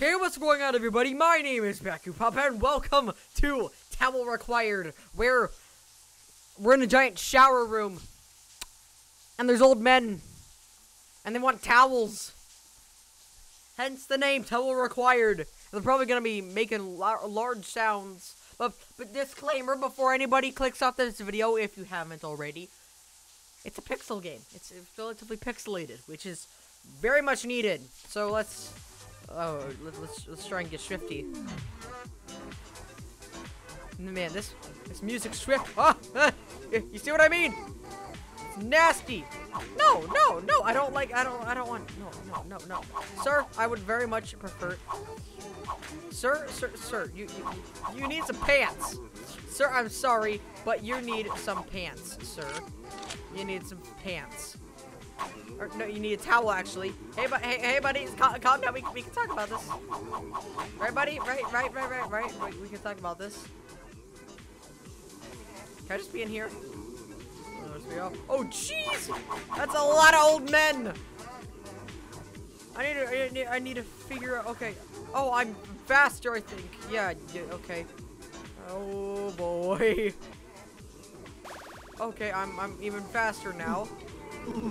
Hey, what's going on, everybody? My name is Backupop, and welcome to Towel Required, where we're in a giant shower room, and there's old men, and they want towels. Hence the name Towel Required. They're probably gonna be making lar large sounds. But, but disclaimer before anybody clicks off this video, if you haven't already, it's a pixel game. It's relatively pixelated, which is very much needed. So let's Oh, let, us let's try and get swifty. Man, this this music swift. Ah, ah, you see what I mean? Nasty. No, no, no. I don't like. I don't. I don't want. No, no, no, no. Sir, I would very much prefer. Sir, sir, sir. You you, you need some pants. Sir, I'm sorry, but you need some pants, sir. You need some pants. Or, no, you need a towel, actually. Hey, but hey, hey, buddy, calm, calm down. We, we can talk about this. Right, buddy? Right, right, right, right, right. We, we can talk about this. Can I just be in here? Oh, jeez! That's a lot of old men! I need to, I need, I need to figure out, okay. Oh, I'm faster, I think. Yeah, yeah, okay. Oh, boy. Okay, I'm, I'm even faster now.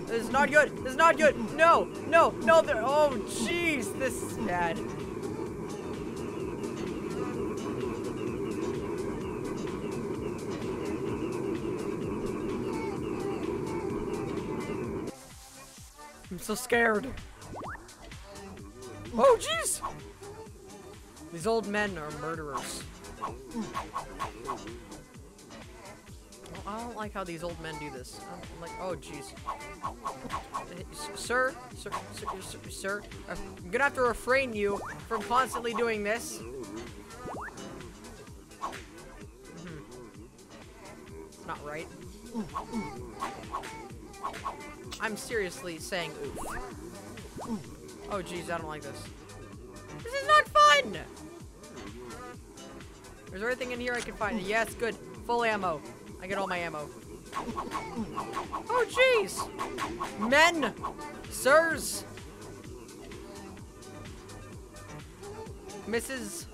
This is not good. This is not good. No, no, no. Oh, jeez. This is bad. I'm so scared. Oh, jeez. These old men are murderers. I don't like how these old men do this. I'm like, oh, jeez. Sir, sir, sir, sir, I'm gonna have to refrain you from constantly doing this. Mm -hmm. Not right. I'm seriously saying oof. Oh, jeez, I don't like this. This is not fun! Is there anything in here I can find? Yes, good. Full ammo. I get all my ammo. Oh, jeez! Men! Sirs! Mrs.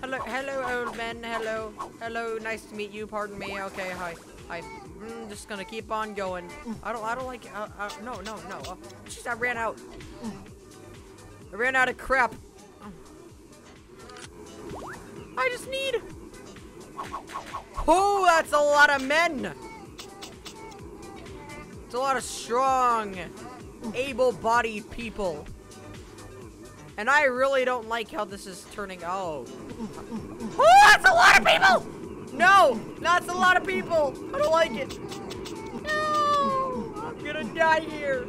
Hello, hello, old men. Hello, hello. Nice to meet you. Pardon me. Okay, hi, hi. I'm mm, just gonna keep on going. I don't, I don't like. Uh, uh, no, no, no. Uh, jeez, I ran out. I ran out of crap. I just need. Oh, that's a lot of men. It's a lot of strong, able-bodied people. And I really don't like how this is turning. Oh. Oh, that's a lot of people! No, that's a lot of people. I don't like it. No, I'm gonna die here.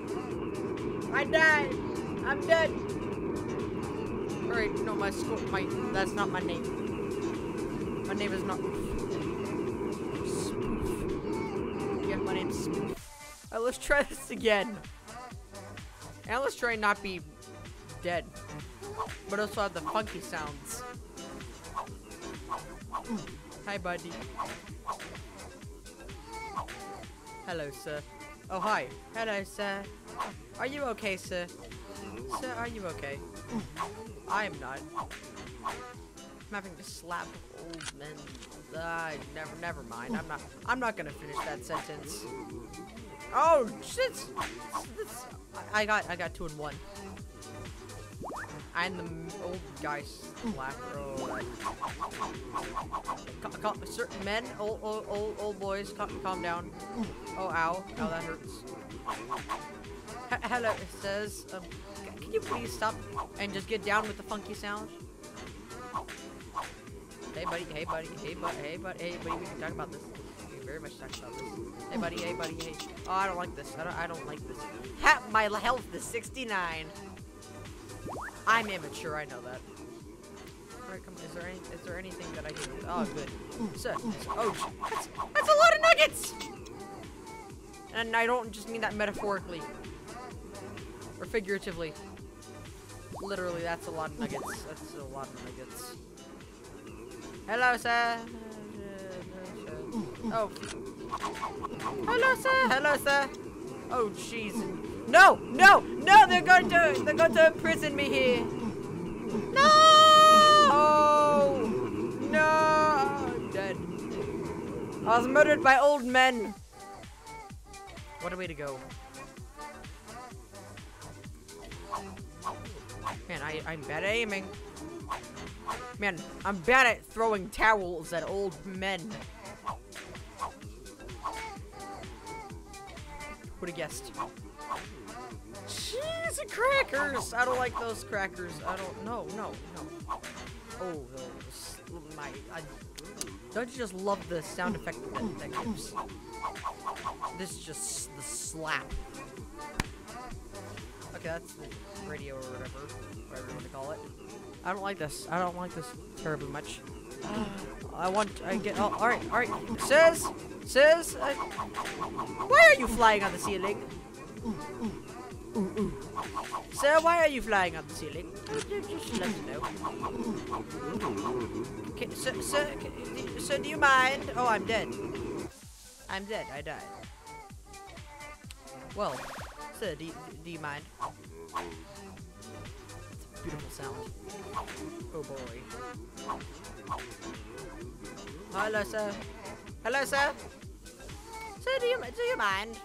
I died. I'm dead. All right, no, my school, my, that's not my name. My name is not. Yeah, my name's. Alright, uh, let's try this again. And let's try not be dead. But also have the funky sounds. Hi, buddy. Hello, sir. Oh, hi. Hello, sir. Are you okay, sir? Sir, are you okay? I am not. I'm having to slap old men. Uh, never, never mind. I'm not. I'm not gonna finish that sentence. Oh shit! I got. I got two and one. I'm the old guy slapper. Oh, certain men, old, old, old, old boys, calm, calm down. Oh, ow. Ow, that hurts. H hello, it says, um, can you please stop and just get down with the funky sound? Hey buddy, hey buddy, hey buddy, hey buddy, hey buddy, we can talk about this. We can very much talk about this. Hey buddy, hey buddy, hey. Oh, I don't like this. I don't, I don't like this. Ha my health is 69. I'm immature, I know that. Alright, come on. Is there any, is there anything that I can do? Oh, good. So, oh, that's, that's a lot of nuggets! And I don't just mean that metaphorically. Or figuratively. Literally, that's a lot of nuggets. That's a lot of nuggets. Hello, sir. Oh. Hello, sir. Hello, sir. Oh, jeez. No, no, no, they're going to, they're going to imprison me here. No! Oh, no. I'm dead. I was murdered by old men. What a way to go. Man, I, I'm bad at aiming. Man, I'm bad at throwing towels at old men. Who'd have guessed? Cheese and crackers! I don't like those crackers. I don't. No, no, no. Oh, those. My. I, don't you just love the sound effect that, that gives? This is just the slap. Okay, that's the radio or whatever, whatever you want to call it. I don't like this. I don't like this terribly much. I want. I get. Oh, all right, all right. Says, says. Uh, why are you flying on the ceiling? Sir, why are you flying on the ceiling? Just let me know. Sir, sir, sir, do you mind? Oh, I'm dead. I'm dead. I died. Well, sir, do do you mind? Beautiful sound. Oh boy. Hello, sir. Hello, sir. Sir, do you do you mind?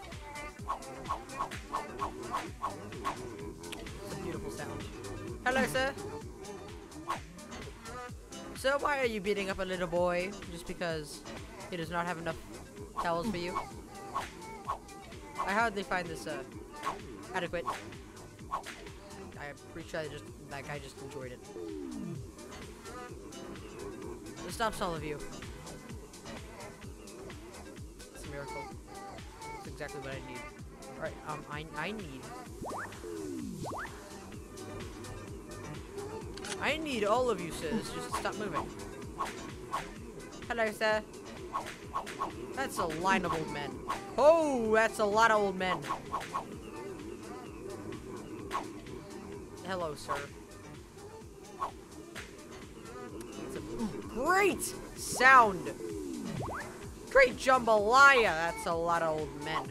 Beautiful sound. Hello, sir. So why are you beating up a little boy just because he does not have enough towels for you? I hardly find this uh, adequate. I'm pretty sure I just that guy just enjoyed it. It stops all of you. It's a miracle. It's exactly what I need. Alright, um, I, I need... I need all of you, sis. Just stop moving. Hello, sir. That's a line of old men. Oh, that's a lot of old men. Hello, sir. Great sound. Great jambalaya. That's a lot of old men.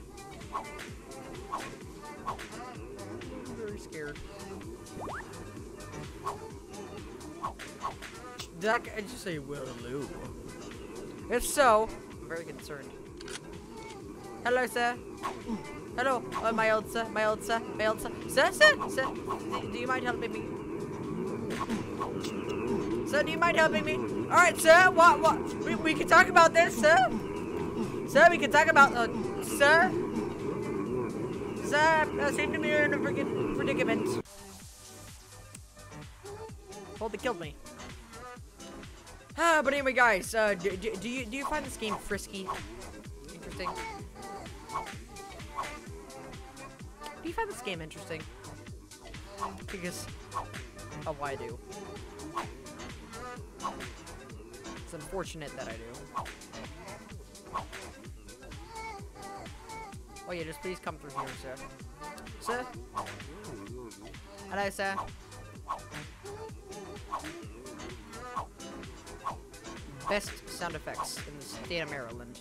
I'm very scared. Did guy just say, well, hello? If so, I'm very concerned. Hello, sir. Hello, uh, my old sir, my old sir, my old sir. Sir, sir, sir, do, you mind helping me? Sir, do you mind helping me? All right, sir, what, what? We, we can talk about this, sir. Sir, we can talk about, uh, sir. Sir, I seem to be in a freaking predicament. Well, they killed me. Ah, but anyway, guys, uh, do, do, do you do you find this game frisky? Interesting. Do you find this game interesting? Because, oh, I do. It's unfortunate that I do. Oh yeah, just please come through here, sir. Sir? Hello, sir. Best sound effects in the state of Maryland.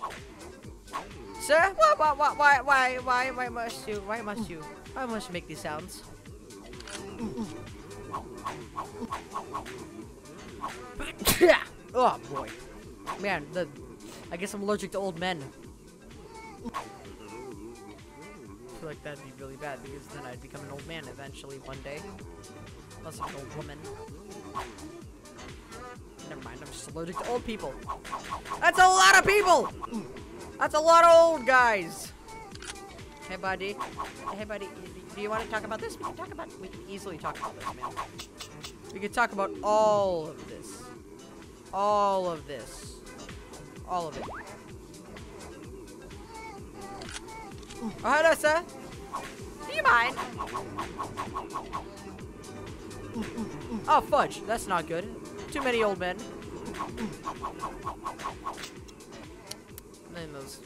Sir, why, why, why, why, why, why, must you, why must you, why must you make these sounds? oh boy, man, the, I guess I'm allergic to old men. I feel like that'd be really bad because then I'd become an old man eventually one day. Unless an old woman. Never mind, I'm just allergic to old people. That's a lot of people! That's a lot of old guys. Hey, buddy. Hey, buddy. Do you want to talk about this? We can talk about. We can easily talk about this, man. We can talk about all of this. All of this. All of it. Oh, hello, sir. Do you mind? Oh, fudge. That's not good. Too many old men. Those.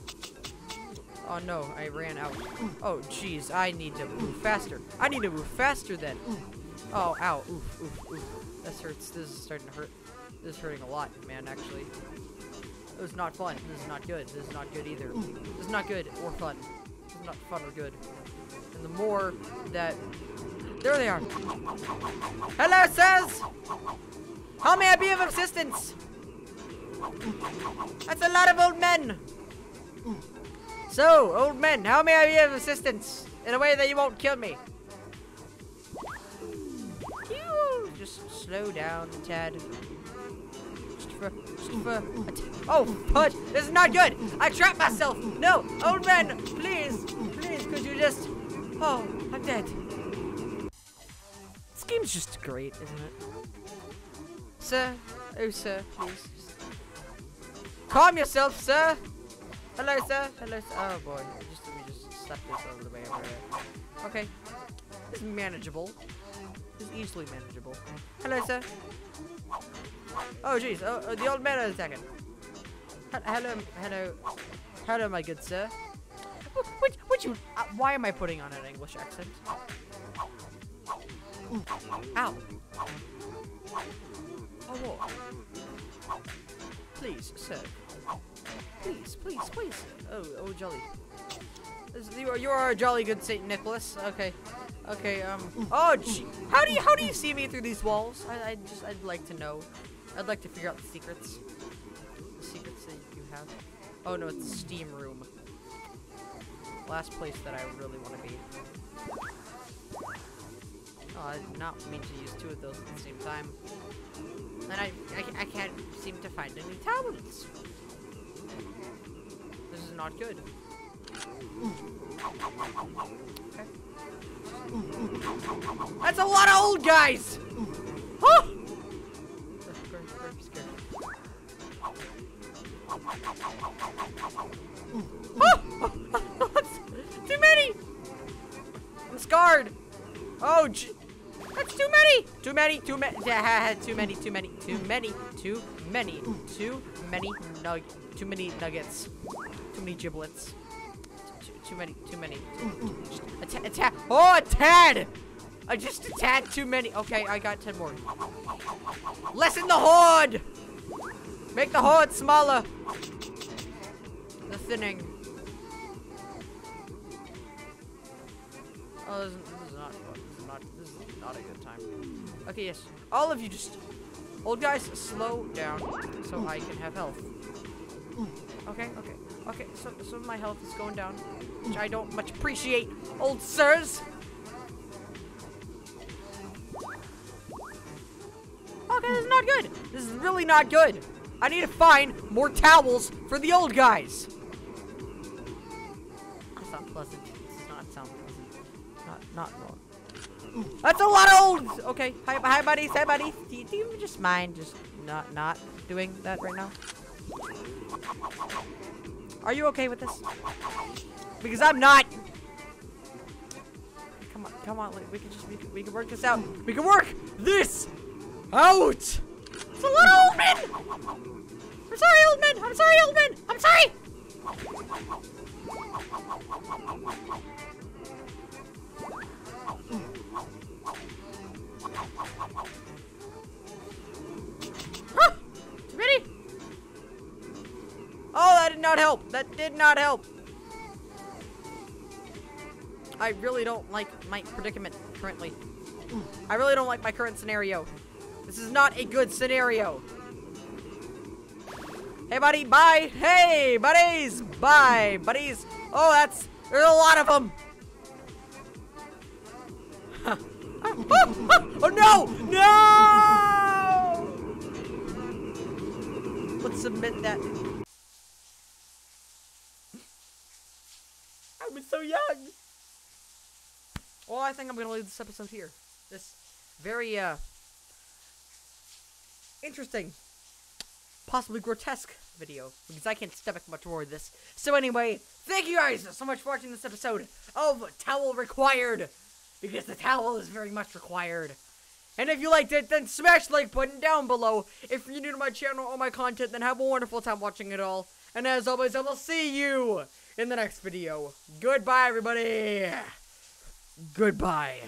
Oh no, I ran out. Oh jeez, I need to move faster. I need to move faster then. Oh, ow. Oof, oof, oof. This hurts. This is starting to hurt. This is hurting a lot, man, actually. It was not fun. This is not good. This is not good either. This is not good or fun. This is not fun or good. And the more that... There they are. Hello, says! How may I be of assistance? That's a lot of old men. So, old man, how may I be of assistance in a way that you won't kill me? Just slow down for oh, fudge! This is not good. I trapped myself. No, old man, please, please, could you just? Oh, I'm dead. This game's just great, isn't it? Sir, oh sir, please. Calm yourself, sir. Hello, sir. Hello, sir. Oh boy, just let me just slap this over the way over there. Okay, this is manageable. This is easily manageable. Hello, sir. Oh jeez, oh, oh, the old man is attacking. Hello, hello, hello, my good sir. Would, would you? Uh, why am I putting on an English accent? Ow. Oh, what? Please, sir. Please, please, please. Oh, oh, jolly. You, are, a jolly good Saint Nicholas. Okay, okay. Um. Oh, gee. How do you how do you see me through these walls? I, I just I'd like to know. I'd like to figure out the secrets. The secrets that you have. Oh no, it's the steam room. Last place that I really want to be. Oh, I did not mean to use two of those at the same time. And I, I, I can't seem to find any talents. This is not good. Okay. That's a lot of old guys! Huh! Too many! I'm scarred! Oh, j- that's too many! Too many, too many, too many, too many, too many, too many, too many nug, too many nuggets, too many giblets, too, many, too many, just a, tad, oh, a tad! I just a tad too many. Okay, I got 10 more. Lessen the horde! Make the horde smaller. The thinning. Oh, this is, this is not. This is not, this is not a good time. Okay, yes. All of you just... Old guys, slow down so I can have health. Okay, okay. Okay, so, so my health is going down, which I don't much appreciate, old sirs. Okay, this is not good. This is really not good. I need to find more towels for the old guys. That's not pleasant. This does not sound pleasant. Not, not. That's a lot of old. Okay, hi, hi, buddies, hi, buddies. Do you, do you just mind just not, not doing that right now? Are you okay with this? Because I'm not. Come on, come on. We can just we can, we can work this out. We can work this out. It's a lot of old men. I'm sorry, old men. I'm sorry, old That did not help. I really don't like my predicament currently. I really don't like my current scenario. This is not a good scenario. Hey, buddy, bye. Hey, buddies, bye, buddies. Oh, that's, there's a lot of them. oh, no, no! Let's submit that. I was so young. Well, I think I'm gonna leave this episode here. This very uh interesting, possibly grotesque video because I can't stomach much more of this. So anyway, thank you guys so much for watching this episode of Towel Required because the towel is very much required. And if you liked it, then smash the like button down below. If you're new to my channel or my content, then have a wonderful time watching it all. And as always, I will see you in the next video. Goodbye, everybody. Goodbye.